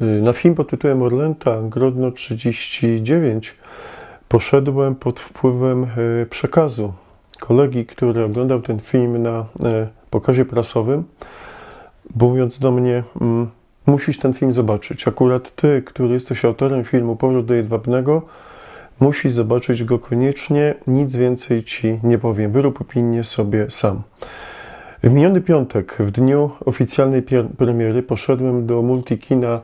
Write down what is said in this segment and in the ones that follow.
Na film pod tytułem Orlęta, Grodno 39, poszedłem pod wpływem przekazu kolegi, który oglądał ten film na pokazie prasowym, mówiąc do mnie, mm, musisz ten film zobaczyć. Akurat ty, który jesteś autorem filmu Powrót do Jedwabnego, musisz zobaczyć go koniecznie, nic więcej ci nie powiem. Wyrób opinię sobie sam. W miniony piątek, w dniu oficjalnej premiery, poszedłem do multikina e,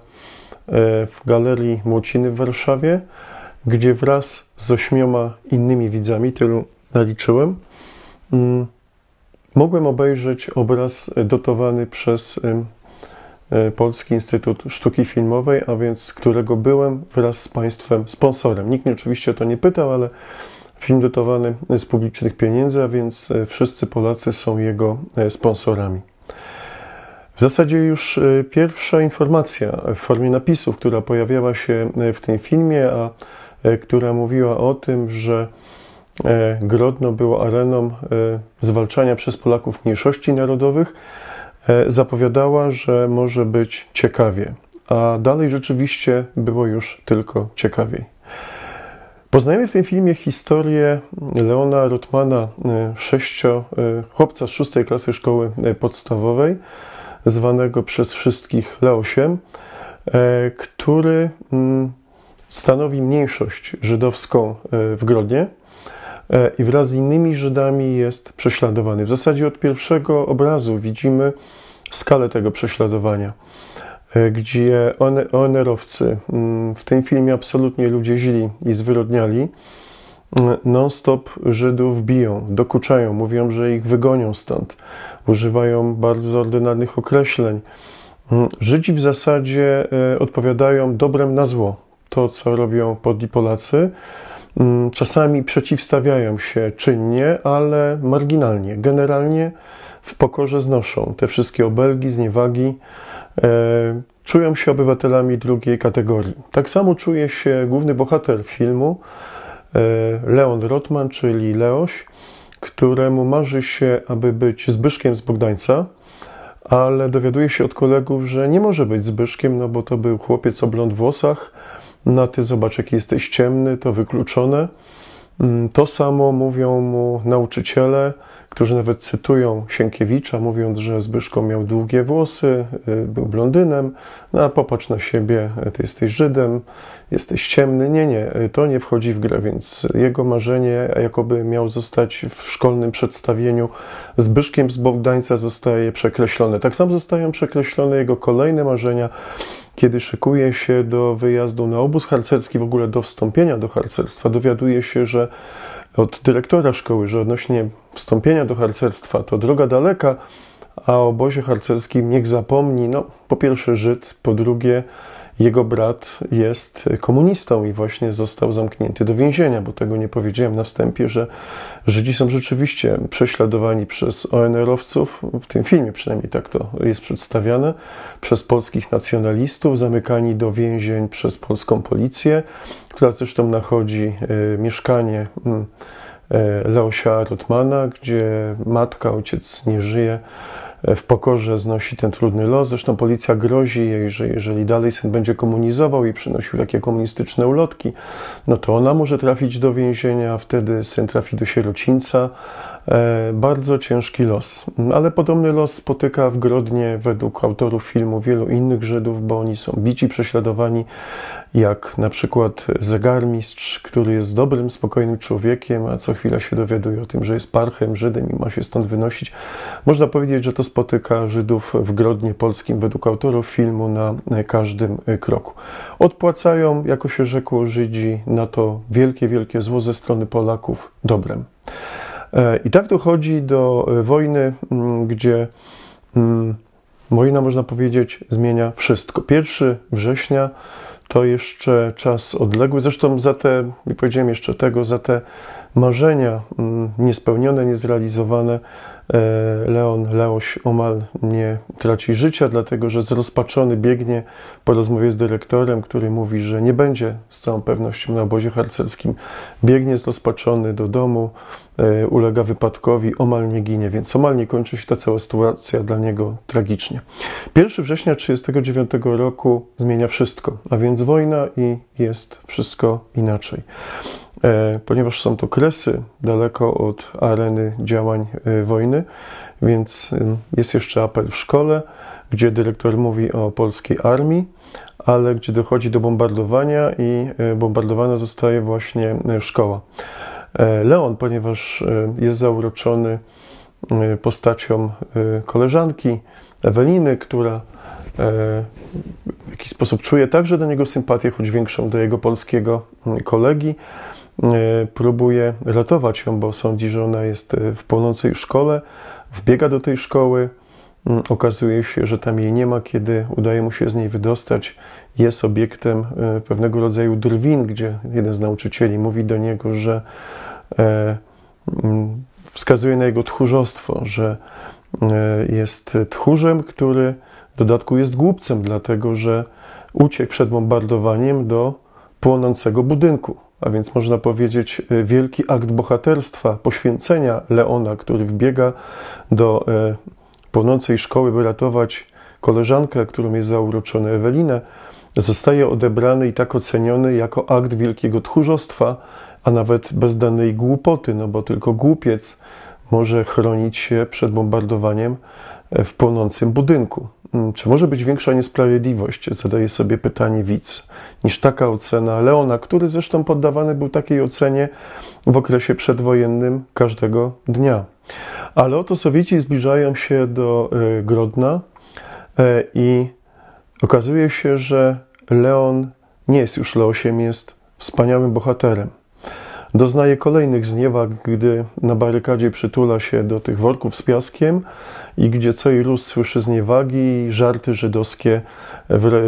w Galerii Młociny w Warszawie, gdzie wraz z ośmioma innymi widzami, tylu naliczyłem, mm, mogłem obejrzeć obraz dotowany przez e, Polski Instytut Sztuki Filmowej, a więc którego byłem wraz z Państwem sponsorem. Nikt mnie oczywiście o to nie pytał, ale film dotowany z publicznych pieniędzy, a więc e, wszyscy Polacy są jego e, sponsorami. W zasadzie już pierwsza informacja w formie napisów, która pojawiała się w tym filmie, a która mówiła o tym, że E, Grodno było areną e, zwalczania przez Polaków mniejszości narodowych, e, zapowiadała, że może być ciekawie, a dalej rzeczywiście było już tylko ciekawiej. Poznajemy w tym filmie historię Leona Rotmana, sześcio, chłopca z szóstej klasy szkoły podstawowej, zwanego przez wszystkich Leosiem, który mm, stanowi mniejszość żydowską w Grodnie E, i wraz z innymi Żydami jest prześladowany. W zasadzie od pierwszego obrazu widzimy skalę tego prześladowania, e, gdzie ONR-owcy, mm, w tym filmie absolutnie ludzie źli i zwyrodniali, mm, non-stop Żydów biją, dokuczają, mówią, że ich wygonią stąd, używają bardzo ordynarnych określeń. Mm, Żydzi w zasadzie e, odpowiadają dobrem na zło. To, co robią podli Polacy, czasami przeciwstawiają się czynnie, ale marginalnie. Generalnie w pokorze znoszą te wszystkie obelgi, zniewagi, e, czują się obywatelami drugiej kategorii. Tak samo czuje się główny bohater filmu, e, Leon Rotman, czyli Leoś, któremu marzy się, aby być Zbyszkiem z Bogdańca, ale dowiaduje się od kolegów, że nie może być Zbyszkiem, no bo to był chłopiec o blond włosach, na ty zobacz, jaki jesteś ciemny, to wykluczone. Mm, to samo mówią mu nauczyciele, którzy nawet cytują Sienkiewicza, mówiąc, że Zbyszko miał długie włosy, y, był blondynem, no a popatrz na siebie, ty jesteś Żydem, jesteś ciemny. Nie, nie, y, to nie wchodzi w grę, więc jego marzenie, jakoby miał zostać w szkolnym przedstawieniu Zbyszkiem z Bogdańca, zostaje przekreślone. Tak samo zostają przekreślone jego kolejne marzenia, kiedy szykuje się do wyjazdu na obóz harcerski, w ogóle do wstąpienia do harcerstwa, dowiaduje się, że od dyrektora szkoły, że odnośnie wstąpienia do harcerstwa to droga daleka, a o obozie harcerskim niech zapomni, no po pierwsze Żyd, po drugie jego brat jest komunistą i właśnie został zamknięty do więzienia, bo tego nie powiedziałem na wstępie, że Żydzi są rzeczywiście prześladowani przez ONR-owców, w tym filmie przynajmniej tak to jest przedstawiane, przez polskich nacjonalistów, zamykani do więzień przez polską policję, która zresztą nachodzi y, mieszkanie mm, y, Leosia Rotmana, gdzie matka, ojciec nie żyje w pokorze znosi ten trudny los. Zresztą policja grozi jej, że jeżeli dalej syn będzie komunizował i przynosił takie komunistyczne ulotki, no to ona może trafić do więzienia, a wtedy syn trafi do sierocińca. E, bardzo ciężki los. Ale podobny los spotyka w Grodnie według autorów filmu wielu innych Żydów, bo oni są bici, prześladowani, jak na przykład zegarmistrz, który jest dobrym, spokojnym człowiekiem, a co chwila się dowiaduje o tym, że jest parchem, Żydem i ma się stąd wynosić. Można powiedzieć, że to spotyka Żydów w Grodnie Polskim według autorów filmu na każdym kroku. Odpłacają, jako się rzekło, Żydzi na to wielkie, wielkie zło ze strony Polaków dobrem. E, I tak dochodzi do e, wojny, mm, gdzie mm, wojna, można powiedzieć, zmienia wszystko. 1 września to jeszcze czas odległy. Zresztą za te, nie powiedziałem jeszcze tego, za te marzenia mm, niespełnione, niezrealizowane. E, Leon Leoś omal nie traci życia, dlatego że zrozpaczony biegnie po rozmowie z dyrektorem, który mówi, że nie będzie z całą pewnością na obozie harcerskim. Biegnie zrozpaczony do domu, e, ulega wypadkowi, omal nie ginie, więc omal nie kończy się ta cała sytuacja dla niego tragicznie. 1 września 1939 roku zmienia wszystko, a więc wojna i jest wszystko inaczej. E, ponieważ są to kresy daleko od areny działań e, wojny, więc jest jeszcze apel w szkole, gdzie dyrektor mówi o polskiej armii, ale gdzie dochodzi do bombardowania i e, bombardowana zostaje właśnie szkoła. Leon, ponieważ jest zauroczony postacią koleżanki Eweliny, która w jakiś sposób czuje także do niego sympatię, choć większą do jego polskiego kolegi, próbuje ratować ją, bo sądzi, że ona jest e, w płonącej szkole, wbiega do tej szkoły, mm, okazuje się, że tam jej nie ma, kiedy udaje mu się z niej wydostać, jest obiektem e, pewnego rodzaju drwin, gdzie jeden z nauczycieli mówi do niego, że mm, wskazuje na jego tchórzostwo, że jest tchórzem, który w dodatku jest głupcem, dlatego że uciekł przed bombardowaniem do płonącego budynku a więc można powiedzieć e, wielki akt bohaterstwa, poświęcenia Leona, który wbiega do e, płonącej szkoły, by ratować koleżankę, którą jest zauroczony Ewelinę, zostaje odebrany i tak oceniony jako akt wielkiego tchórzostwa, a nawet bezdanej głupoty, no bo tylko głupiec może chronić się przed bombardowaniem e, w płonącym budynku. Mm, czy może być większa niesprawiedliwość, zadaje sobie pytanie widz, niż taka ocena Leona, który zresztą poddawany był takiej ocenie w okresie przedwojennym każdego dnia. Ale oto Sowieci zbliżają się do e, Grodna e, i okazuje się, że Leon nie jest już Leosiem, jest wspaniałym bohaterem. Doznaje kolejnych zniewag, gdy na barykadzie przytula się do tych worków z piaskiem i gdzie co i róż słyszy zniewagi i żarty żydowskie,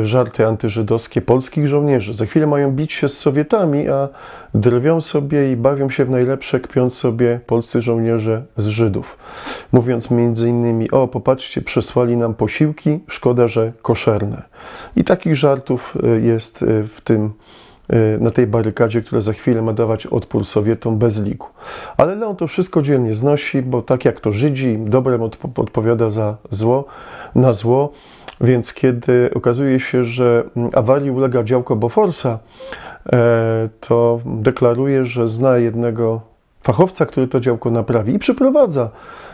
żarty antyżydowskie polskich żołnierzy. Za chwilę mają bić się z Sowietami, a drwią sobie i bawią się w najlepsze, kpiąc sobie polscy żołnierze z Żydów. Mówiąc między innymi, o popatrzcie, przesłali nam posiłki, szkoda, że koszerne. I takich żartów y, jest y, w tym na tej barykadzie, która za chwilę ma dawać odpór Sowietom bez liku. Ale Leon to wszystko dzielnie znosi, bo tak jak to Żydzi, dobrem odpowiada za zło, na zło, więc kiedy okazuje się, że awarii ulega działko Boforsa, e, to deklaruje, że zna jednego fachowca, który to działko naprawi i przyprowadza Mm,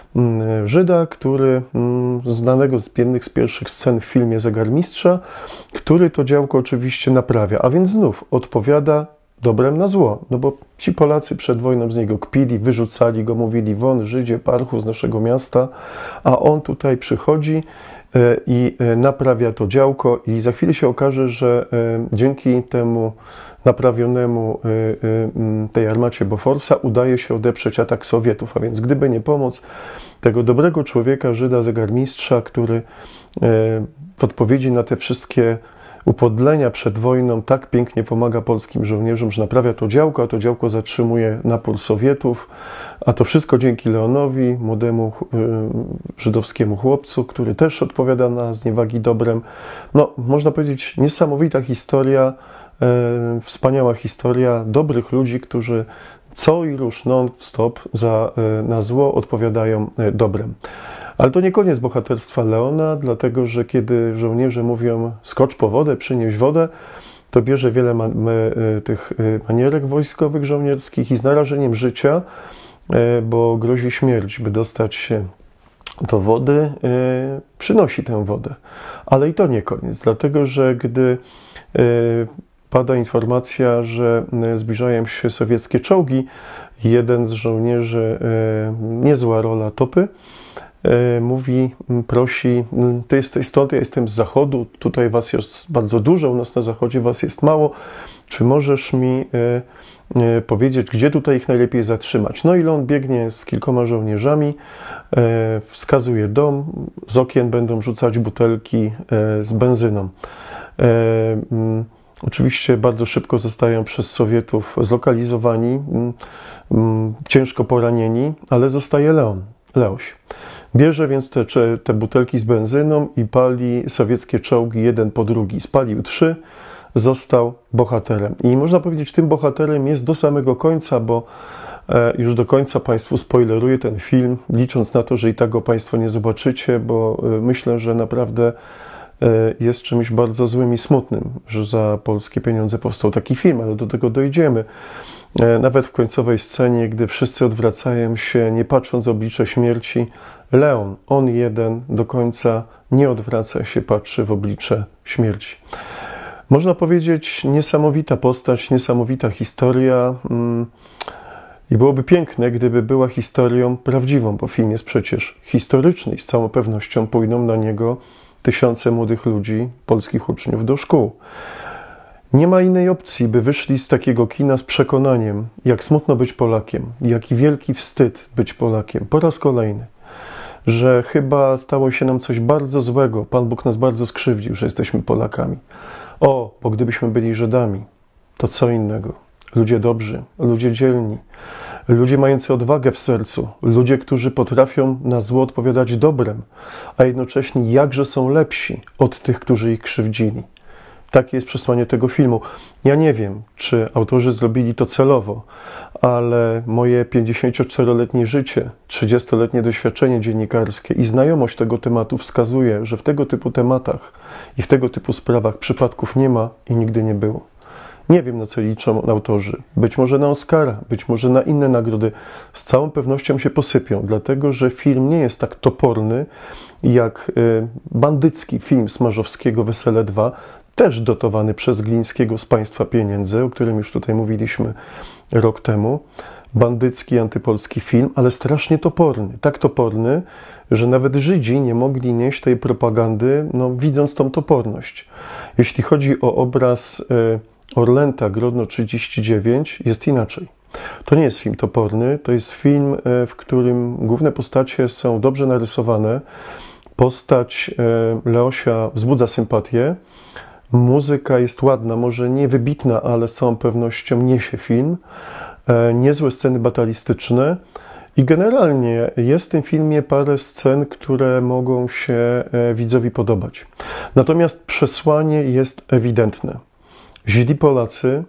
Żyda, który mm, znanego z jednych z pierwszych scen w filmie Zegarmistrza, który to działko oczywiście naprawia, a więc znów odpowiada dobrem na zło, no bo ci Polacy przed wojną z niego kpili, wyrzucali go, mówili won, Żydzie, parchu z naszego miasta, a on tutaj przychodzi e, i e, naprawia to działko i za chwilę się okaże, że e, dzięki temu naprawionemu y, y, mm, tej armacie Boforsa udaje się odeprzeć atak Sowietów. A więc gdyby nie pomoc tego dobrego człowieka, Żyda, zegarmistrza, który y, w odpowiedzi na te wszystkie upodlenia przed wojną tak pięknie pomaga polskim żołnierzom, że naprawia to działko, a to działko zatrzymuje napór Sowietów, a to wszystko dzięki Leonowi, młodemu żydowskiemu chłopcu, który też odpowiada na zniewagi dobrem. No, można powiedzieć, niesamowita historia, wspaniała historia dobrych ludzi, którzy co i rusz non-stop za, e, na zło odpowiadają e, dobrem. Ale to nie koniec bohaterstwa Leona, dlatego że kiedy żołnierze mówią skocz po wodę, przynieś wodę, to bierze wiele tych manierek wojskowych, żołnierskich i z narażeniem życia, bo grozi śmierć, by dostać się do wody, przynosi tę wodę. Ale i to nie koniec, dlatego że gdy pada informacja, że e, zbliżają się sowieckie czołgi. Jeden z żołnierzy, e, niezła rola topy, e, mówi, prosi, ty jesteś stąd, ja jestem z zachodu, tutaj was jest bardzo dużo, u nas na zachodzie was jest mało, czy możesz mi powiedzieć, gdzie tutaj ich najlepiej zatrzymać? No i on biegnie z kilkoma żołnierzami, wskazuje dom, z okien będą rzucać butelki z benzyną. Oczywiście bardzo szybko zostają przez Sowietów zlokalizowani, mm, mm, ciężko poranieni, ale zostaje Leon, Leoś. Bierze więc te, te butelki z benzyną i pali sowieckie czołgi jeden po drugi. Spalił trzy, został bohaterem. I można powiedzieć, tym bohaterem jest do samego końca, bo e, już do końca Państwu spoileruję ten film, licząc na to, że i tak go Państwo nie zobaczycie, bo e, myślę, że naprawdę jest czymś bardzo złym i smutnym, że za polskie pieniądze powstał taki film, ale do tego dojdziemy. Nawet w końcowej scenie, gdy wszyscy odwracają się, nie patrząc w oblicze śmierci, Leon, on jeden do końca nie odwraca się, patrzy w oblicze śmierci. Można powiedzieć, niesamowita postać, niesamowita historia. Mm, I byłoby piękne, gdyby była historią prawdziwą, bo film jest przecież historyczny i z całą pewnością pójdą na niego tysiące młodych ludzi, polskich uczniów do szkół. Nie ma innej opcji, by wyszli z takiego kina z przekonaniem, jak smutno być Polakiem, jaki wielki wstyd być Polakiem po raz kolejny że chyba stało się nam coś bardzo złego. Pan Bóg nas bardzo skrzywdził, że jesteśmy Polakami. O, bo gdybyśmy byli Żydami, to co innego. Ludzie dobrzy, ludzie dzielni, ludzie mający odwagę w sercu, ludzie, którzy potrafią na zło odpowiadać dobrem, a jednocześnie jakże są lepsi od tych, którzy ich krzywdzili. Takie jest przesłanie tego filmu. Ja nie wiem, czy autorzy zrobili to celowo, ale moje 54-letnie życie, 30-letnie doświadczenie dziennikarskie i znajomość tego tematu wskazuje, że w tego typu tematach i w tego typu sprawach przypadków nie ma i nigdy nie było. Nie wiem, na co liczą autorzy. Być może na Oscara, być może na inne nagrody. Z całą pewnością się posypią, dlatego że film nie jest tak toporny jak y, bandycki film Smarzowskiego Wesele 2, też dotowany przez Glińskiego z państwa pieniędzy, o którym już tutaj mówiliśmy rok temu. Bandycki, antypolski film, ale strasznie toporny. Tak toporny, że nawet Żydzi nie mogli nieść tej propagandy, no, widząc tą toporność. Jeśli chodzi o obraz y, Orlęta Grodno 39, jest inaczej. To nie jest film toporny, to jest film, y, w którym główne postacie są dobrze narysowane. Postać y, Leosia wzbudza sympatię, Muzyka jest ładna, może nie wybitna, ale z całą pewnością niesie film. E, niezłe sceny batalistyczne. I generalnie jest w tym filmie parę scen, które mogą się e, widzowi podobać. Natomiast przesłanie jest ewidentne. Żydzi Polacy,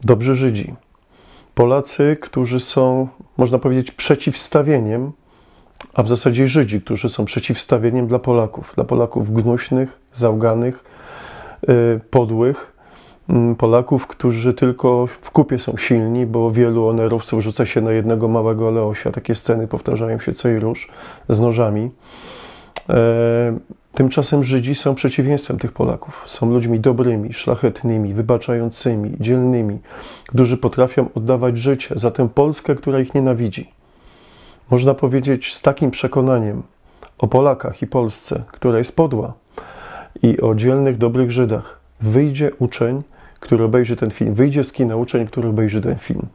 dobrzy Żydzi. Polacy, którzy są, można powiedzieć, przeciwstawieniem, a w zasadzie Żydzi, którzy są przeciwstawieniem dla Polaków. Dla Polaków gnuśnych, załganych, Y, podłych mm, Polaków, którzy tylko w kupie są silni, bo wielu onerowców rzuca się na jednego małego Leosia. Takie sceny powtarzają się co i róż z nożami. E, tymczasem Żydzi są przeciwieństwem tych Polaków. Są ludźmi dobrymi, szlachetnymi, wybaczającymi, dzielnymi, którzy potrafią oddawać życie za tę Polskę, która ich nienawidzi. Można powiedzieć z takim przekonaniem o Polakach i Polsce, która jest podła, i o dzielnych, dobrych Żydach. Wyjdzie uczeń, który obejrzy ten film. Wyjdzie z kina uczeń, który obejrzy ten film.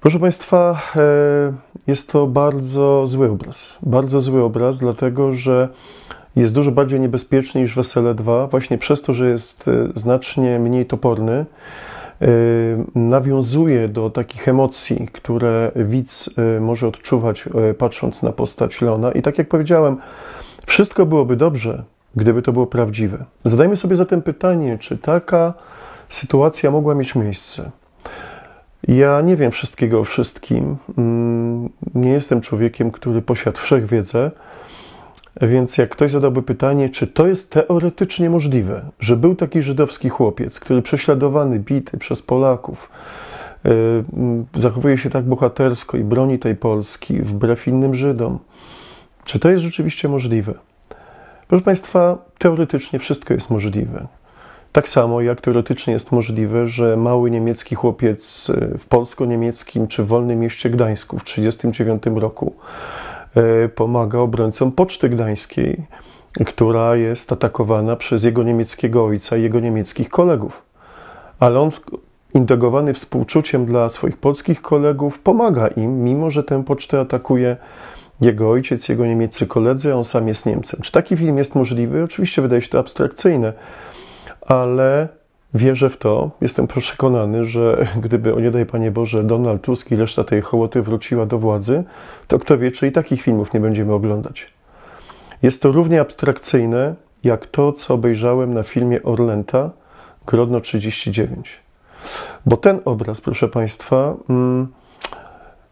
Proszę Państwa, e, jest to bardzo zły obraz. Bardzo zły obraz, dlatego że jest dużo bardziej niebezpieczny niż Wesele 2, właśnie przez to, że jest e, znacznie mniej toporny. E, nawiązuje do takich emocji, które widz może odczuwać patrząc na postać Leona. I tak jak powiedziałem, wszystko byłoby dobrze, gdyby to było prawdziwe. Zadajmy sobie zatem pytanie, czy taka sytuacja mogła mieć miejsce. Ja nie wiem wszystkiego o wszystkim. Mm, nie jestem człowiekiem, który posiadł wszechwiedzę, więc jak ktoś zadałby pytanie, czy to jest teoretycznie możliwe, że był taki żydowski chłopiec, który prześladowany, bity przez Polaków, y, mm, zachowuje się tak bohatersko i broni tej Polski wbrew innym Żydom, czy to jest rzeczywiście możliwe? Proszę Państwa, teoretycznie wszystko jest możliwe. Tak samo jak teoretycznie jest możliwe, że mały niemiecki chłopiec e, w polsko-niemieckim czy wolnym mieście Gdańsku w 1939 roku e, pomaga obrońcom Poczty Gdańskiej, która jest atakowana przez jego niemieckiego ojca i jego niemieckich kolegów. Ale on integrowany współczuciem dla swoich polskich kolegów pomaga im, mimo że tę pocztę atakuje jego ojciec, jego niemieccy koledzy, a on sam jest Niemcem. Czy taki film jest możliwy? Oczywiście wydaje się to abstrakcyjne, ale Wierzę w to, jestem przekonany, że gdyby, o nie daj Panie Boże, Donald Tusk i reszta tej hołoty wróciła do władzy, to kto wie, czy i takich filmów nie będziemy oglądać. Jest to równie abstrakcyjne, jak to, co obejrzałem na filmie Orlenta, Grodno 39. Bo ten obraz, proszę Państwa, mm,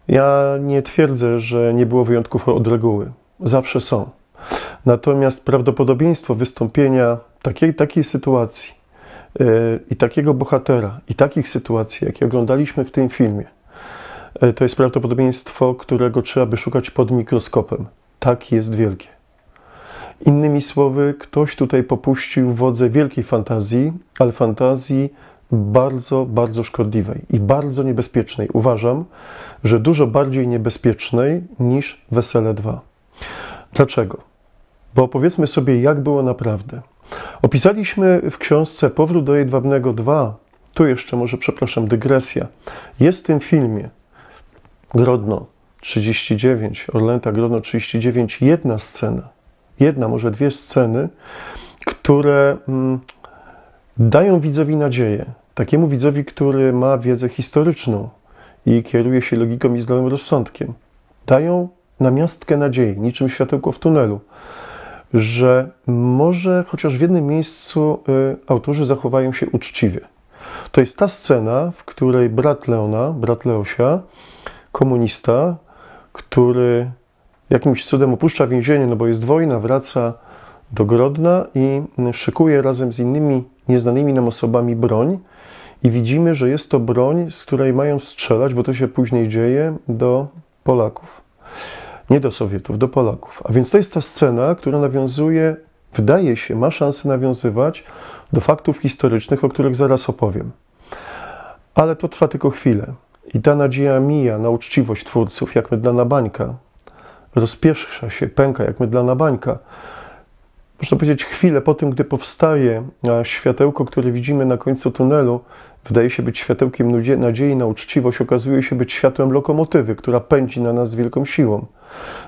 ja nie twierdzę, że nie było wyjątków od reguły. Zawsze są. Natomiast prawdopodobieństwo wystąpienia takiej, takiej sytuacji yy, i takiego bohatera, i takich sytuacji, jakie oglądaliśmy w tym filmie, yy, to jest prawdopodobieństwo, którego trzeba by szukać pod mikroskopem. Tak jest wielkie. Innymi słowy, ktoś tutaj popuścił wodze wielkiej fantazji, ale fantazji bardzo, bardzo szkodliwej i bardzo niebezpiecznej. Uważam, że dużo bardziej niebezpiecznej niż Wesele 2. Dlaczego? Bo opowiedzmy sobie, jak było naprawdę. Opisaliśmy w książce Powrót do Jedwabnego 2, tu jeszcze może, przepraszam, dygresja. Jest w tym filmie Grodno 39, Orlęta Grodno 39, jedna scena, jedna, może dwie sceny, które mm, dają widzowi nadzieję. Takiemu widzowi, który ma wiedzę historyczną i kieruje się logiką i zdrowym rozsądkiem. Dają namiastkę nadziei, niczym światełko w tunelu, że może chociaż w jednym miejscu y, autorzy zachowają się uczciwie. To jest ta scena, w której brat Leona, brat Leosia, komunista, który jakimś cudem opuszcza więzienie, no bo jest wojna, wraca do Grodna i szykuje razem z innymi nieznanymi nam osobami broń. I widzimy, że jest to broń, z której mają strzelać, bo to się później dzieje, do Polaków. Nie do Sowietów, do Polaków. A więc to jest ta scena, która nawiązuje, wydaje się, ma szansę nawiązywać do faktów historycznych, o których zaraz opowiem. Ale to trwa tylko chwilę. I ta nadzieja mija na uczciwość twórców, jak mydlana bańka. Rozpiersza się, pęka jak mydlana bańka można powiedzieć, chwilę po tym, gdy powstaje światełko, które widzimy na końcu tunelu, wydaje się być światełkiem nadziei na uczciwość, okazuje się być światłem lokomotywy, która pędzi na nas wielką siłą.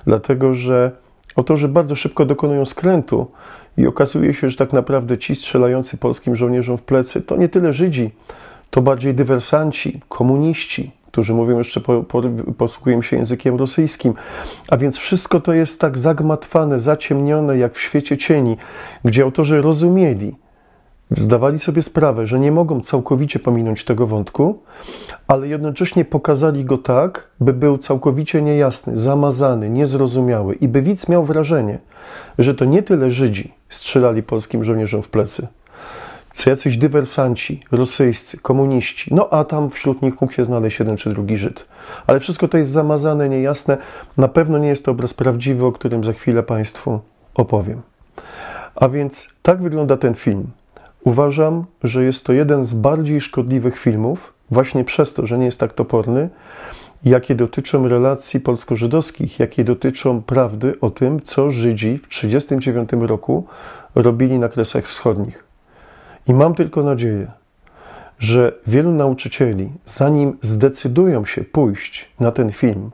Dlatego, że autorzy bardzo szybko dokonują skrętu i okazuje się, że tak naprawdę ci strzelający polskim żołnierzom w plecy to nie tyle Żydzi, to bardziej dywersanci, komuniści, którzy mówią jeszcze, po, po, posługują się językiem rosyjskim. A więc wszystko to jest tak zagmatwane, zaciemnione, jak w świecie cieni, gdzie autorzy rozumieli, zdawali sobie sprawę, że nie mogą całkowicie pominąć tego wątku, ale jednocześnie pokazali go tak, by był całkowicie niejasny, zamazany, niezrozumiały i by widz miał wrażenie, że to nie tyle Żydzi strzelali polskim żołnierzom w plecy, co jacyś dywersanci, rosyjscy, komuniści, no a tam wśród nich mógł się znaleźć jeden czy drugi Żyd. Ale wszystko to jest zamazane, niejasne. Na pewno nie jest to obraz prawdziwy, o którym za chwilę Państwu opowiem. A więc tak wygląda ten film. Uważam, że jest to jeden z bardziej szkodliwych filmów, właśnie przez to, że nie jest tak toporny, jakie dotyczą relacji polsko-żydowskich, jakie dotyczą prawdy o tym, co Żydzi w 1939 roku robili na Kresach Wschodnich. I mam tylko nadzieję, że wielu nauczycieli, zanim zdecydują się pójść na ten film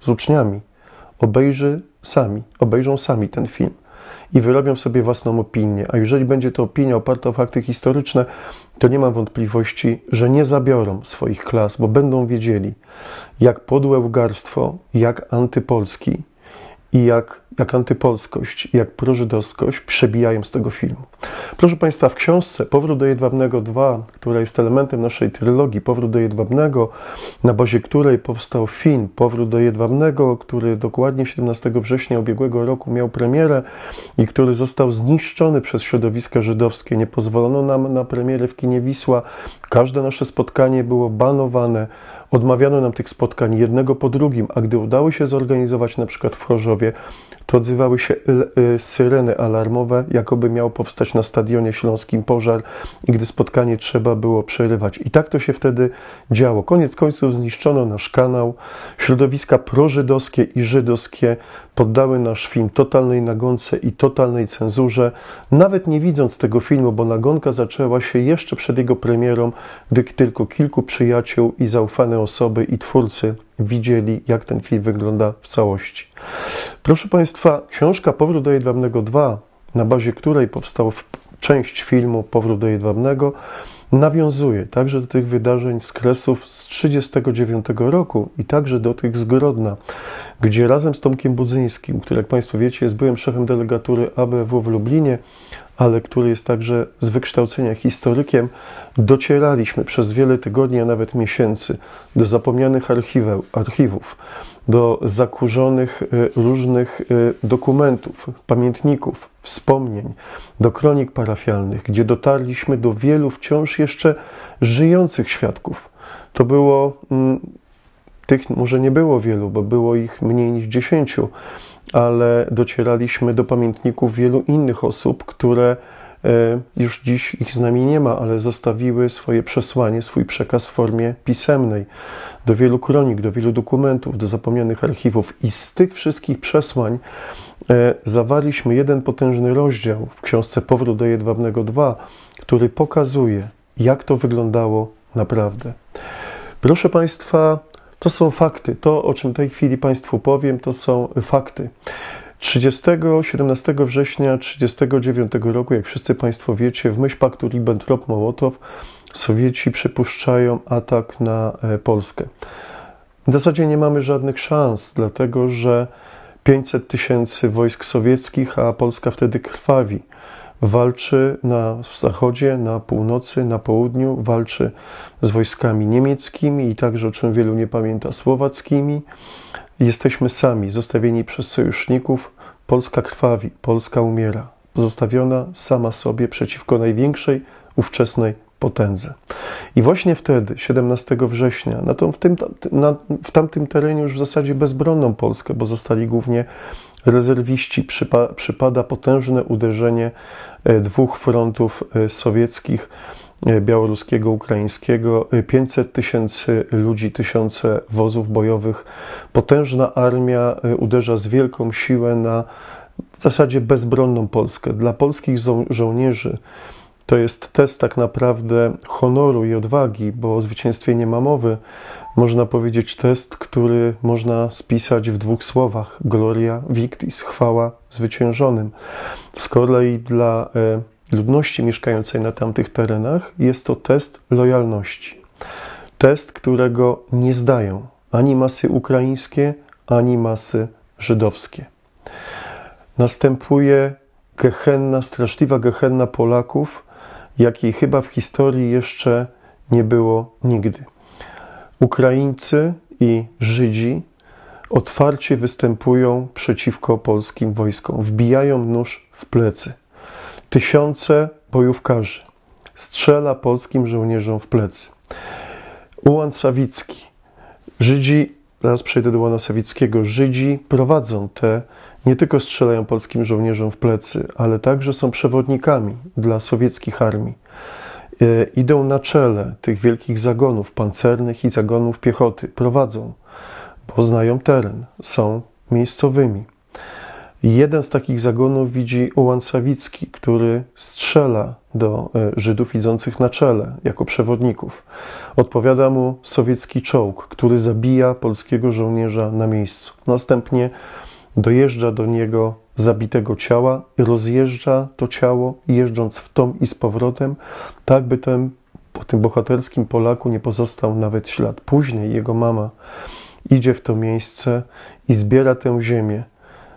z uczniami, obejrzy sami, obejrzą sami ten film i wyrobią sobie własną opinię. A jeżeli będzie to opinia oparta o fakty historyczne, to nie mam wątpliwości, że nie zabiorą swoich klas, bo będą wiedzieli, jak podłe ugarstwo, jak antypolski i jak, jak antypolskość, jak prożydowskość przebijają z tego filmu. Proszę Państwa, w książce Powrót do Jedwabnego 2, która jest elementem naszej trylogii Powrót do Jedwabnego, na bazie której powstał film Powrót do Jedwabnego, który dokładnie 17 września ubiegłego roku miał premierę i który został zniszczony przez środowiska żydowskie. Nie pozwolono nam na premierę w kinie Wisła. Każde nasze spotkanie było banowane. Odmawiano nam tych spotkań jednego po drugim, a gdy udało się zorganizować na przykład w Chorzowie, to odzywały się y, syreny alarmowe, jakoby miał powstać na stadionie śląskim pożar i gdy spotkanie trzeba było przerywać. I tak to się wtedy działo. Koniec końców zniszczono nasz kanał. Środowiska prożydowskie i żydowskie poddały nasz film totalnej nagonce i totalnej cenzurze, nawet nie widząc tego filmu, bo nagonka zaczęła się jeszcze przed jego premierą, gdy tylko kilku przyjaciół i zaufane osoby i twórcy widzieli, jak ten film wygląda w całości. Proszę Państwa, książka Powrót do Jedwabnego 2, na bazie której powstała część filmu Powrót do Jedwabnego, nawiązuje także do tych wydarzeń z Kresów z 1939 roku i także do tych z Grodna, gdzie razem z Tomkiem Budzyńskim, który jak Państwo wiecie jest byłym szefem delegatury ABW w Lublinie, ale który jest także z wykształcenia historykiem, docieraliśmy przez wiele tygodni, a nawet miesięcy do zapomnianych archiweł, archiwów, do zakurzonych y, różnych y, dokumentów, pamiętników, wspomnień, do kronik parafialnych, gdzie dotarliśmy do wielu wciąż jeszcze żyjących świadków. To było, mm, tych może nie było wielu, bo było ich mniej niż dziesięciu, ale docieraliśmy do pamiętników wielu innych osób, które już dziś ich z nami nie ma, ale zostawiły swoje przesłanie, swój przekaz w formie pisemnej do wielu kronik, do wielu dokumentów, do zapomnianych archiwów. I z tych wszystkich przesłań e, zawarliśmy jeden potężny rozdział w książce Powrót do Jedwabnego 2, który pokazuje, jak to wyglądało naprawdę. Proszę Państwa, to są fakty. To, o czym w tej chwili Państwu powiem, to są fakty. 30, 17 września 1939 roku, jak wszyscy Państwo wiecie, w myśl paktu Ribbentrop-Mołotow Sowieci przypuszczają atak na e, Polskę. W zasadzie nie mamy żadnych szans, dlatego że 500 tysięcy wojsk sowieckich, a Polska wtedy krwawi walczy na zachodzie, na północy, na południu, walczy z wojskami niemieckimi i także, o czym wielu nie pamięta, słowackimi. Jesteśmy sami, zostawieni przez sojuszników. Polska krwawi, Polska umiera, pozostawiona sama sobie przeciwko największej ówczesnej potędze. I właśnie wtedy, 17 września, na tą, w, tym, na, w tamtym terenie już w zasadzie bezbronną Polskę, bo zostali głównie rezerwiści, przypa, przypada potężne uderzenie e, dwóch frontów e, sowieckich, e, białoruskiego, ukraińskiego, 500 tysięcy ludzi, tysiące wozów bojowych. Potężna armia uderza z wielką siłą na w zasadzie bezbronną Polskę. Dla polskich żo żołnierzy to jest test tak naprawdę honoru i odwagi, bo o zwycięstwie nie ma mowy. Można powiedzieć test, który można spisać w dwóch słowach: Gloria victis, chwała zwyciężonym. Z kolei dla e, ludności mieszkającej na tamtych terenach jest to test lojalności. Test, którego nie zdają ani masy ukraińskie, ani masy żydowskie. Następuje gehenna, straszliwa gehenna Polaków, jakiej chyba w historii jeszcze nie było nigdy. Ukraińcy i Żydzi otwarcie występują przeciwko polskim wojskom, wbijają nóż w plecy. Tysiące bojówkarzy strzela polskim żołnierzom w plecy. Ułan Sawicki. Żydzi, teraz przejdę do Ułana Sawickiego, Żydzi prowadzą te nie tylko strzelają polskim żołnierzom w plecy, ale także są przewodnikami dla sowieckich armii. E, idą na czele tych wielkich zagonów pancernych i zagonów piechoty, prowadzą, bo znają teren, są miejscowymi. Jeden z takich zagonów widzi Ułan Sawicki, który strzela do e, Żydów idących na czele jako przewodników. Odpowiada mu sowiecki czołg, który zabija polskiego żołnierza na miejscu. Następnie dojeżdża do niego zabitego ciała rozjeżdża to ciało, jeżdżąc w tom i z powrotem, tak by ten, po tym bohaterskim Polaku nie pozostał nawet ślad. Później jego mama idzie w to miejsce i zbiera tę ziemię,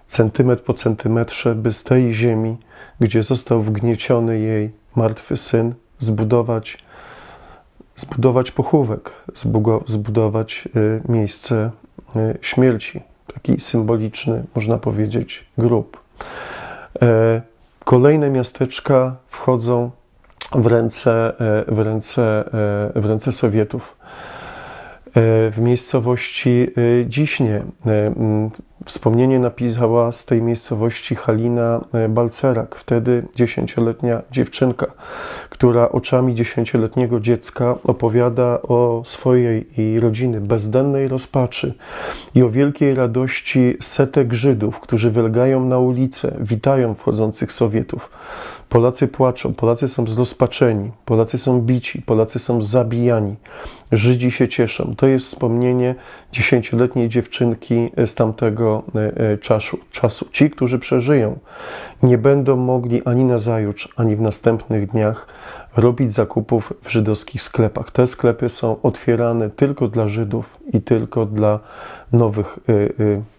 centymetr po centymetrze, by z tej ziemi, gdzie został wgnieciony jej martwy syn, zbudować, zbudować pochówek, zbudować y, miejsce y, śmierci taki symboliczny, można powiedzieć, grób. E, kolejne miasteczka wchodzą w ręce, e, w ręce, e, w ręce Sowietów. W miejscowości Dziśnie Wspomnienie napisała z tej miejscowości Halina Balcerak, wtedy dziesięcioletnia dziewczynka, która oczami dziesięcioletniego dziecka opowiada o swojej i rodziny bezdennej rozpaczy i o wielkiej radości setek Żydów, którzy wylgają na ulicę, witają wchodzących Sowietów. Polacy płaczą, Polacy są zrozpaczeni, Polacy są bici, Polacy są zabijani, Żydzi się cieszą. To jest wspomnienie dziesięcioletniej dziewczynki z tamtego e, e, czasu. czasu. Ci, którzy przeżyją, nie będą mogli ani na zajutrz, ani w następnych dniach robić zakupów w żydowskich sklepach. Te sklepy są otwierane tylko dla Żydów i tylko dla nowych e,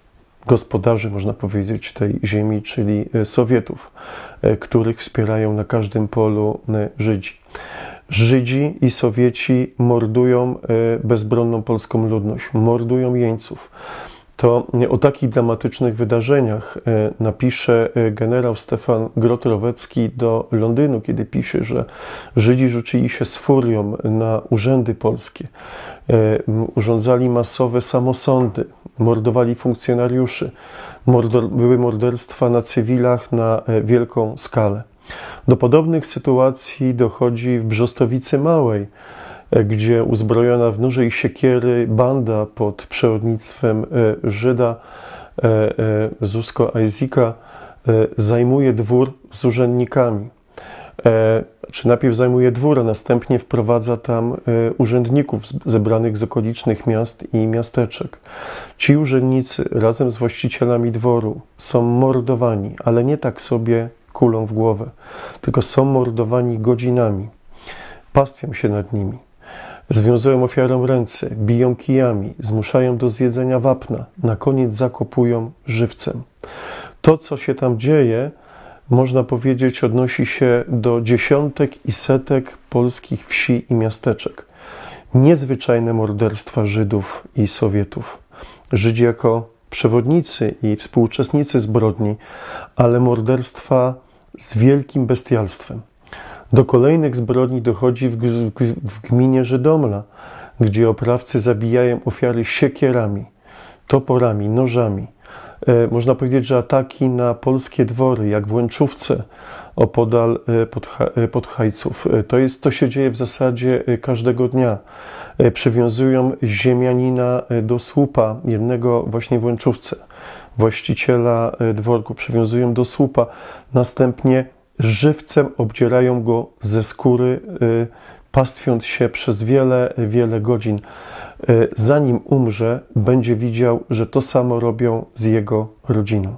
gospodarzy, można powiedzieć, tej ziemi, czyli e, Sowietów, e, których wspierają na każdym polu e, Żydzi. Żydzi i Sowieci mordują bezbronną polską ludność, mordują jeńców. To o takich dramatycznych wydarzeniach napisze generał Stefan Grotrowecki do Londynu, kiedy pisze, że Żydzi rzucili się z furią na urzędy polskie, urządzali masowe samosądy, mordowali funkcjonariuszy, były morderstwa na cywilach na e, wielką skalę. Do podobnych sytuacji dochodzi w Brzostowicy Małej, e, gdzie uzbrojona w nóże i siekiery banda pod przewodnictwem e, Żyda Zusko Aizika zajmuje dwór z urzędnikami czy najpierw zajmuje dwór, a następnie wprowadza tam e, urzędników zebranych z okolicznych miast i miasteczek. Ci urzędnicy razem z właścicielami dworu są mordowani, ale nie tak sobie kulą w głowę, tylko są mordowani godzinami. Pastwią się nad nimi. Związują ofiarom ręce, biją kijami, zmuszają do zjedzenia wapna, na koniec zakopują żywcem. To, co się tam dzieje, można powiedzieć, odnosi się do dziesiątek i setek polskich wsi i miasteczek. Niezwyczajne morderstwa Żydów i Sowietów. Żydzi jako przewodnicy i współuczestnicy zbrodni, ale morderstwa z wielkim bestialstwem. Do kolejnych zbrodni dochodzi w, w, gminie Żydomla, gdzie oprawcy zabijają ofiary siekierami, toporami, nożami E, można powiedzieć, że ataki na polskie dwory, jak w Łęczówce, opodal e, e, Podhajców. To, jest, to się dzieje w zasadzie każdego dnia. Przywiązują ziemianina do słupa, jednego właśnie w Łęczówce, właściciela dworku, przywiązują do słupa, następnie żywcem obdzierają go ze skóry, pastwiąc się przez wiele, wiele godzin. E, zanim umrze, będzie widział, że to samo robią z jego rodziną.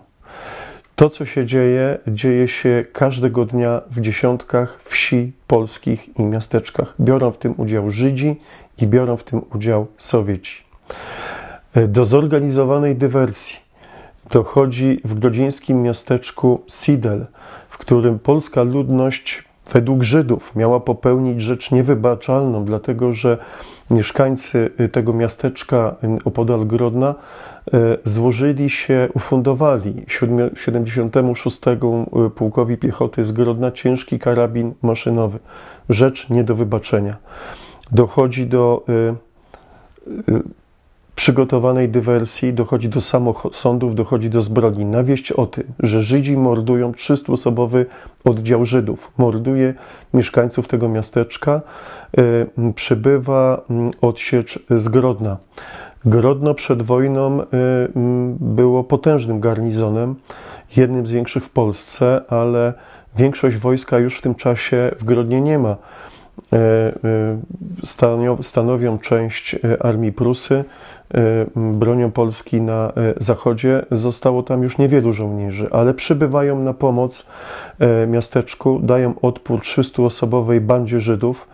To, co się dzieje, dzieje się każdego dnia w dziesiątkach wsi polskich i miasteczkach. Biorą w tym udział Żydzi i biorą w tym udział Sowieci. E, do zorganizowanej dywersji dochodzi w grodzińskim miasteczku Sidel, którym polska ludność według Żydów miała popełnić rzecz niewybaczalną, dlatego że mieszkańcy y, tego miasteczka y, opodal Grodna y, złożyli się, ufundowali 76 Pułkowi Piechoty z Grodna ciężki karabin maszynowy. Rzecz nie do wybaczenia. Dochodzi do przygotowanej dywersji, dochodzi do samosądów, dochodzi do zbrodni. Na wieść o tym, że Żydzi mordują 300-osobowy oddział Żydów, morduje mieszkańców tego miasteczka, y, przybywa odsiecz z Grodna. Grodno przed wojną y, było potężnym garnizonem, jednym z większych w Polsce, ale większość wojska już w tym czasie w Grodnie nie ma. Y, stanowią część armii Prusy, bronią Polski na y, zachodzie, zostało tam już niewielu żołnierzy, ale przybywają na pomoc y, miasteczku, dają odpór 300-osobowej bandzie Żydów,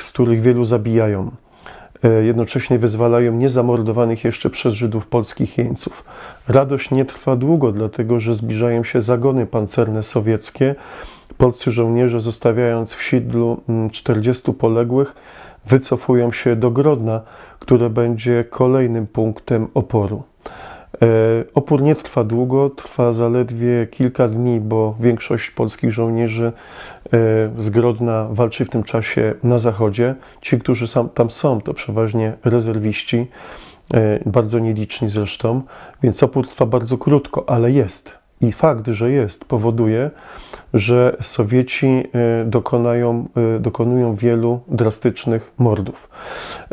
z których wielu zabijają. Jednocześnie wyzwalają niezamordowanych jeszcze przez Żydów polskich jeńców. Radość nie trwa długo, dlatego że zbliżają się zagony pancerne sowieckie. Polscy żołnierze, zostawiając w Sidlu 40 mm, poległych, wycofują się do Grodna, które będzie kolejnym punktem oporu. E, opór nie trwa długo, trwa zaledwie kilka dni, bo większość polskich żołnierzy e, z Grodna walczy w tym czasie na zachodzie. Ci, którzy tam są, to przeważnie rezerwiści, e, bardzo nieliczni zresztą, więc opór trwa bardzo krótko, ale jest. I fakt, że jest, powoduje, że Sowieci e, dokonają, e, dokonują wielu drastycznych mordów.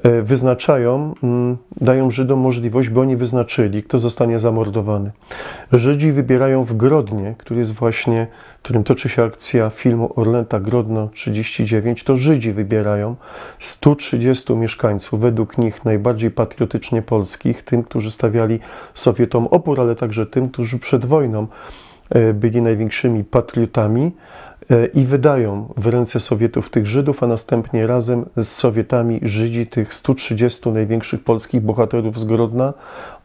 E, wyznaczają, mm, dają Żydom możliwość, by oni wyznaczyli, kto zostanie zamordowany. Żydzi wybierają w Grodnie, który jest właśnie którym toczy się akcja filmu Orlęta Grodno 39, to Żydzi wybierają 130 mieszkańców, według nich najbardziej patriotycznie polskich, tym, którzy stawiali Sowietom opór, ale także tym, którzy przed wojną e, byli największymi patriotami e, i wydają w ręce Sowietów tych Żydów, a następnie razem z Sowietami Żydzi tych 130 największych polskich bohaterów z Grodna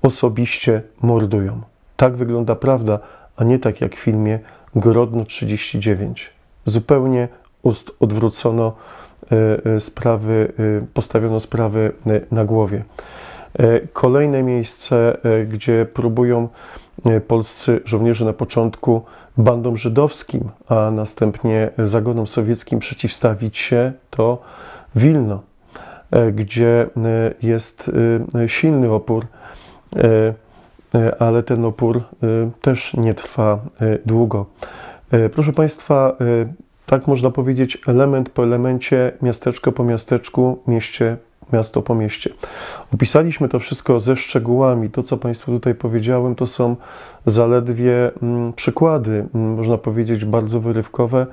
osobiście mordują. Tak wygląda prawda, a nie tak jak w filmie Grodno 39. Zupełnie odwrócono e, e, sprawy, e, postawiono sprawy na głowie. Kolejne miejsce, gdzie próbują polscy żołnierze na początku bandom żydowskim, a następnie zagonom sowieckim przeciwstawić się, to Wilno, gdzie jest silny opór ale ten opór e, też nie trwa e, długo. Proszę Państwa, tak można powiedzieć, element po elemencie, miasteczko po miasteczku, mieście, miasto po mieście. Opisaliśmy to wszystko ze szczegółami. To, co Państwu tutaj powiedziałem, to są zaledwie mm, przykłady, mm, można powiedzieć, bardzo wyrywkowe.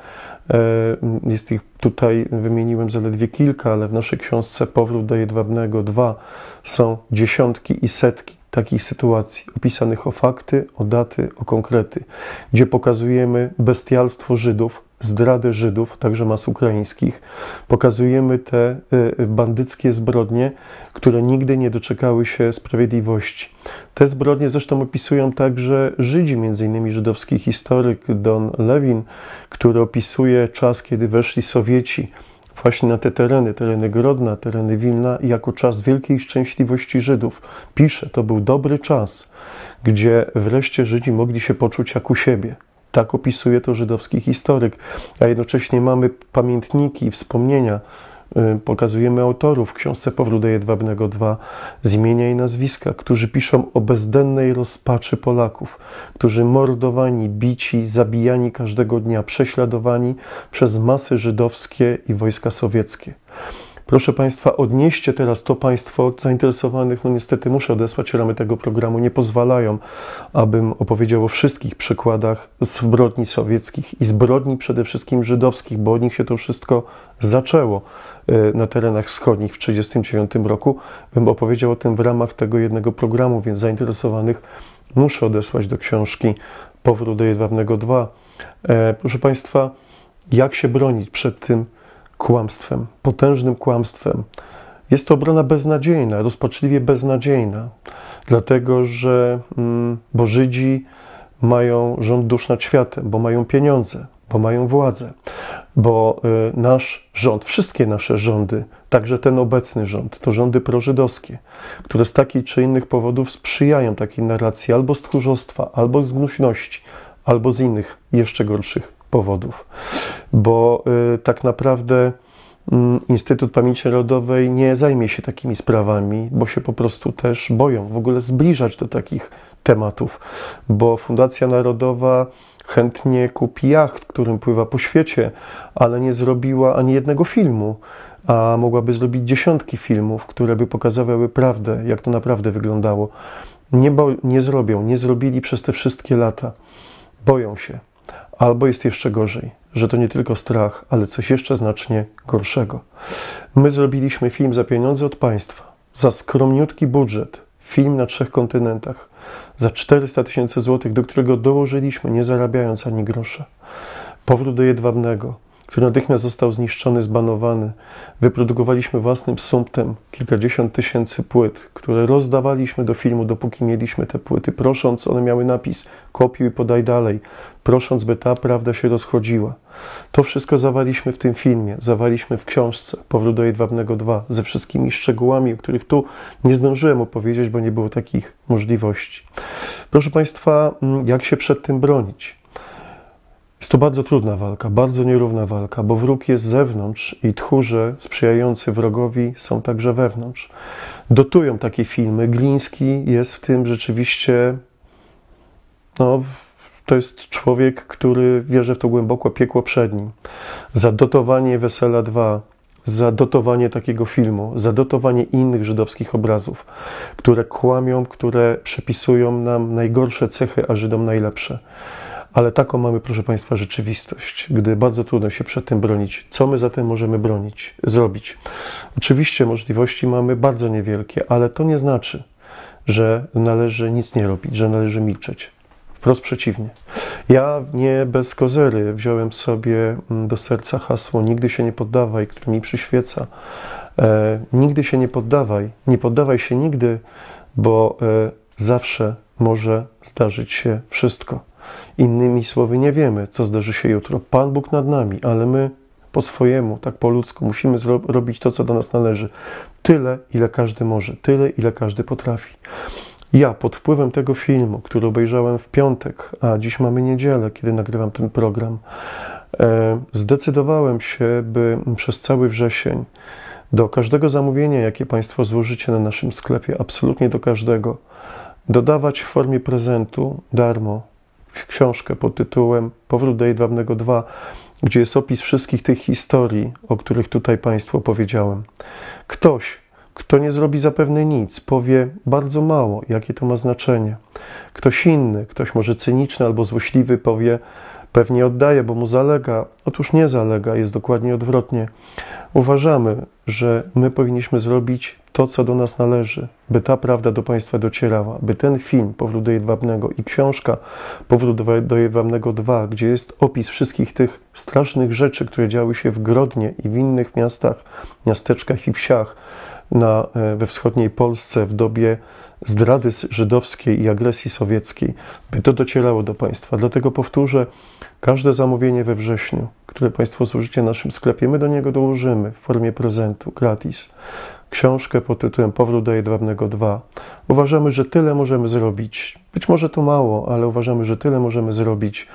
Jest ich tutaj, wymieniłem zaledwie kilka, ale w naszej książce Powrót do Jedwabnego 2 są dziesiątki i setki takich sytuacji, opisanych o fakty, o daty, o konkrety, gdzie pokazujemy bestialstwo Żydów, zdradę Żydów, także mas ukraińskich, pokazujemy te y, bandyckie zbrodnie, które nigdy nie doczekały się sprawiedliwości. Te zbrodnie zresztą opisują także Żydzi, innymi żydowski historyk Don Lewin, który opisuje czas, kiedy weszli Sowieci właśnie na te tereny, tereny Grodna, tereny Wilna, jako czas wielkiej szczęśliwości Żydów. Pisze, to był dobry czas, gdzie wreszcie Żydzi mogli się poczuć jak u siebie. Tak opisuje to żydowski historyk, a jednocześnie mamy pamiętniki, wspomnienia pokazujemy autorów w książce Powrót Jedwabnego 2 z imienia i nazwiska, którzy piszą o bezdennej rozpaczy Polaków, którzy mordowani, bici, zabijani każdego dnia, prześladowani przez masy żydowskie i wojska sowieckie. Proszę Państwa, odnieście teraz to Państwo zainteresowanych, no niestety muszę odesłać, ramy tego programu nie pozwalają, abym opowiedział o wszystkich przykładach zbrodni sowieckich i zbrodni przede wszystkim żydowskich, bo od nich się to wszystko zaczęło e, na terenach wschodnich w 1939 roku. Bym opowiedział o tym w ramach tego jednego programu, więc zainteresowanych muszę odesłać do książki Powrót do Jedwabnego 2. E, proszę Państwa, jak się bronić przed tym, kłamstwem, potężnym kłamstwem. Jest to obrona beznadziejna, rozpaczliwie beznadziejna, dlatego że, mm, bo Żydzi mają rząd dusz nad światem, bo mają pieniądze, bo mają władzę, bo y, nasz rząd, wszystkie nasze rządy, także ten obecny rząd, to rządy prożydowskie, które z takich czy innych powodów sprzyjają takiej narracji albo z tchórzostwa, albo z gnuśności, albo z innych jeszcze gorszych powodów, bo y, tak naprawdę y, Instytut Pamięci Narodowej nie zajmie się takimi sprawami, bo się po prostu też boją w ogóle zbliżać do takich tematów, bo Fundacja Narodowa chętnie kupi jacht, którym pływa po świecie, ale nie zrobiła ani jednego filmu, a mogłaby zrobić dziesiątki filmów, które by pokazywały prawdę, jak to naprawdę wyglądało. Nie, bo, nie zrobią, nie zrobili przez te wszystkie lata. Boją się. Albo jest jeszcze gorzej, że to nie tylko strach, ale coś jeszcze znacznie gorszego. My zrobiliśmy film za pieniądze od państwa, za skromniutki budżet, film na trzech kontynentach, za 400 tysięcy złotych, do którego dołożyliśmy, nie zarabiając ani grosza. Powrót do Jedwabnego, który natychmiast został zniszczony, zbanowany. Wyprodukowaliśmy własnym sumptem kilkadziesiąt tysięcy płyt, które rozdawaliśmy do filmu, dopóki mieliśmy te płyty, prosząc, one miały napis kopiuj, podaj dalej, prosząc, by ta prawda się rozchodziła. To wszystko zawaliśmy w tym filmie, zawaliśmy w książce Powrót do Jedwabnego 2, ze wszystkimi szczegółami, o których tu nie zdążyłem opowiedzieć, bo nie było takich możliwości. Proszę Państwa, mm, jak się przed tym bronić? Jest to bardzo trudna walka, bardzo nierówna walka, bo wróg jest z zewnątrz i tchórze sprzyjający wrogowi są także wewnątrz. Dotują takie filmy. Gliński jest w tym rzeczywiście, no, to jest człowiek, który wierzy w to głęboko, piekło przed nim. Za dotowanie Wesela 2, za dotowanie takiego filmu, za dotowanie innych żydowskich obrazów, które kłamią, które przypisują nam najgorsze cechy, a Żydom najlepsze Ale taką mamy, proszę Państwa, rzeczywistość, gdy bardzo trudno się przed tym bronić. Co my zatem możemy bronić, zrobić? Oczywiście możliwości mamy bardzo niewielkie, ale to nie znaczy, że należy nic nie robić, że należy milczeć. Wprost przeciwnie. Ja nie bez kozery wziąłem sobie mm, do serca hasło Nigdy się nie poddawaj, które mi przyświeca. E, nigdy się nie poddawaj. Nie poddawaj się nigdy, bo e, zawsze może zdarzyć się wszystko. Innymi słowy, nie wiemy, co zdarzy się jutro. Pan Bóg nad nami, ale my po swojemu, tak po ludzku, musimy robić to, co do nas należy. Tyle, ile każdy może, tyle, ile każdy potrafi. Ja pod wpływem tego filmu, który obejrzałem w piątek, a dziś mamy niedzielę, kiedy nagrywam ten program, e, zdecydowałem się, by przez cały wrzesień do każdego zamówienia, jakie Państwo złożycie na naszym sklepie, absolutnie do każdego, dodawać w formie prezentu darmo książkę pod tytułem Powrót do Jedwabnego 2, gdzie jest opis wszystkich tych historii, o których tutaj Państwu opowiedziałem. Ktoś, kto nie zrobi zapewne nic, powie bardzo mało, jakie to ma znaczenie. Ktoś inny, ktoś może cyniczny albo złośliwy, powie pewnie oddaje, bo mu zalega. Otóż nie zalega, jest dokładnie odwrotnie. Uważamy, że my powinniśmy zrobić to, co do nas należy, by ta prawda do Państwa docierała, by ten film Powrót do Jedwabnego i książka Powrót do Jedwabnego 2, gdzie jest opis wszystkich tych strasznych rzeczy, które działy się w Grodnie i w innych miastach, miasteczkach i wsiach na, e, we wschodniej Polsce w dobie zdrady żydowskiej i agresji sowieckiej, by to docierało do Państwa. Dlatego powtórzę, każde zamówienie we wrześniu, które Państwo złożycie w naszym sklepie, my do niego dołożymy w formie prezentu gratis książkę pod tytułem Powrót do Jedwabnego 2. Uważamy, że tyle możemy zrobić. Być może to mało, ale uważamy, że tyle możemy zrobić,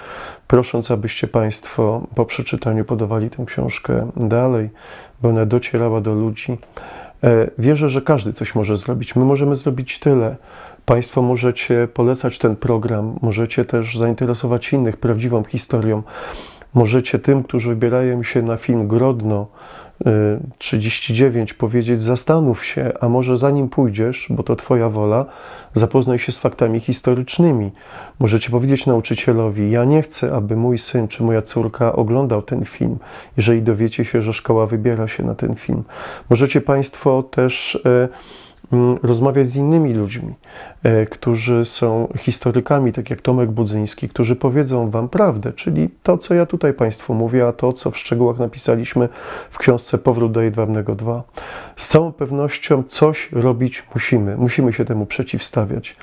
prosząc, abyście Państwo po przeczytaniu podawali tę książkę dalej, by ona docierała do ludzi. E, wierzę, że każdy coś może zrobić. My możemy zrobić tyle. Państwo możecie polecać ten program, możecie też zainteresować innych prawdziwą historią. Możecie tym, którzy wybierają się na film Grodno, 39 powiedzieć: Zastanów się, a może zanim pójdziesz, bo to Twoja wola, zapoznaj się z faktami historycznymi. Możecie powiedzieć nauczycielowi: Ja nie chcę, aby mój syn czy moja córka oglądał ten film, jeżeli dowiecie się, że szkoła wybiera się na ten film. Możecie Państwo też. E, rozmawiać z innymi ludźmi, e, którzy są historykami, tak jak Tomek Budzyński, którzy powiedzą Wam prawdę, czyli to, co ja tutaj Państwu mówię, a to, co w szczegółach napisaliśmy w książce Powrót do Jedwabnego 2. Z całą pewnością coś robić musimy, musimy się temu przeciwstawiać,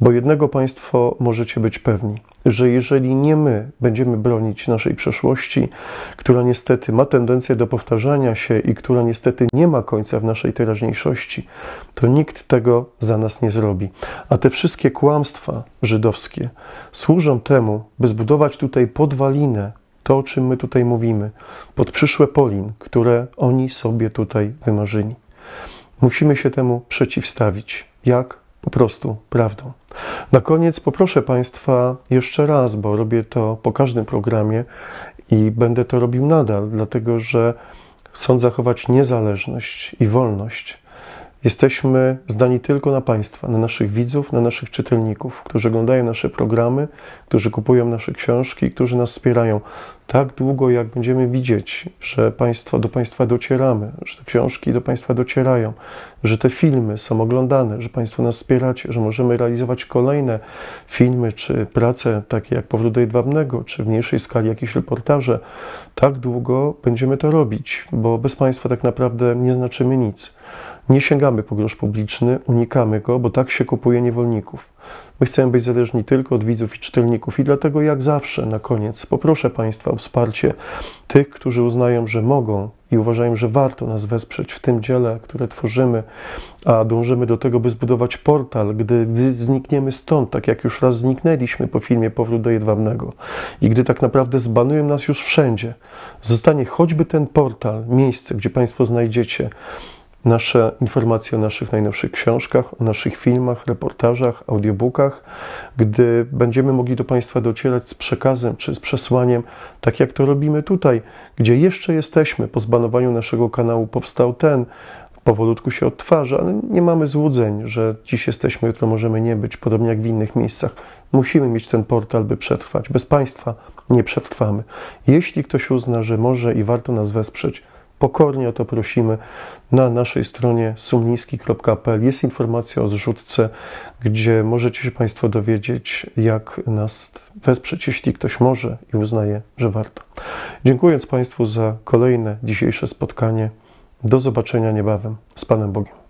bo jednego Państwo możecie być pewni – że jeżeli nie my będziemy bronić naszej przeszłości, która niestety ma tendencję do powtarzania się i która niestety nie ma końca w naszej teraźniejszości, to nikt tego za nas nie zrobi. A te wszystkie kłamstwa żydowskie służą temu, by zbudować tutaj podwalinę, to o czym my tutaj mówimy, pod przyszłe Polin, które oni sobie tutaj wymarzyli. Musimy się temu przeciwstawić. Jak? Po prostu prawdą. Na koniec poproszę Państwa jeszcze raz, bo robię to po każdym programie i będę to robił nadal, dlatego że chcąc zachować niezależność i wolność, Jesteśmy zdani tylko na Państwa, na naszych widzów, na naszych czytelników, którzy oglądają nasze programy, którzy kupują nasze książki, którzy nas wspierają. Tak długo, jak będziemy widzieć, że państwo, do Państwa docieramy, że te książki do Państwa docierają, że te filmy są oglądane, że Państwo nas wspieracie, że możemy realizować kolejne filmy czy prace takie jak Powrót do Jedwabnego, czy w mniejszej skali jakieś reportaże, tak długo będziemy to robić, bo bez Państwa tak naprawdę nie znaczymy nic. Nie sięgamy po grosz publiczny, unikamy go, bo tak się kupuje niewolników. My chcemy być zależni tylko od widzów i czytelników i dlatego jak zawsze na koniec poproszę Państwa o wsparcie tych, którzy uznają, że mogą i uważają, że warto nas wesprzeć w tym dziele, które tworzymy, a dążymy do tego, by zbudować portal, gdy znikniemy stąd, tak jak już raz zniknęliśmy po filmie Powrót do Jedwabnego i gdy tak naprawdę zbanują nas już wszędzie, zostanie choćby ten portal, miejsce, gdzie Państwo znajdziecie nasze informacje o naszych najnowszych książkach, o naszych filmach, reportażach, audiobookach, gdy będziemy mogli do Państwa docierać z przekazem czy z przesłaniem, tak jak to robimy tutaj, gdzie jeszcze jesteśmy. Po zbanowaniu naszego kanału powstał ten powolutku się odtwarza, ale nie mamy złudzeń, że dziś jesteśmy, jutro możemy nie być, podobnie jak w innych miejscach. Musimy mieć ten portal, by przetrwać. Bez Państwa nie przetrwamy. Jeśli ktoś uzna, że może i warto nas wesprzeć, pokornie o to prosimy. Na naszej stronie sumniski.pl jest informacja o zrzutce, gdzie możecie się Państwo dowiedzieć, jak nas wesprzeć, jeśli ktoś może i uznaje, że warto. Dziękując Państwu za kolejne dzisiejsze spotkanie. Do zobaczenia niebawem. Z Panem Bogiem.